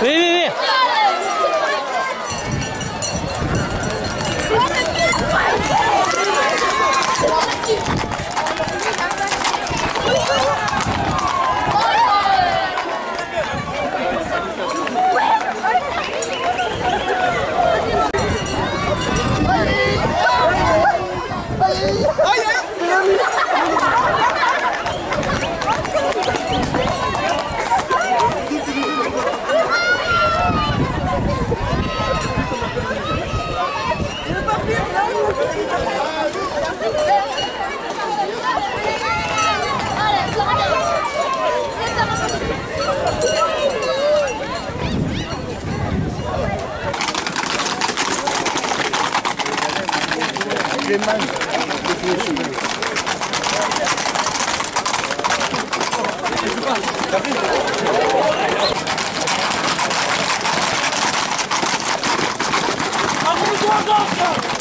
别别别年前にあ、こんにちは